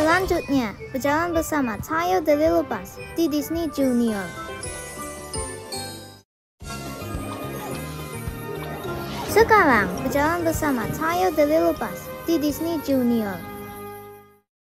Selanjutnya, berjalan bersama Tayo the Little Bus di Disney Junior. Sekarang, berjalan bersama Tayo the Little Bus di Disney Junior.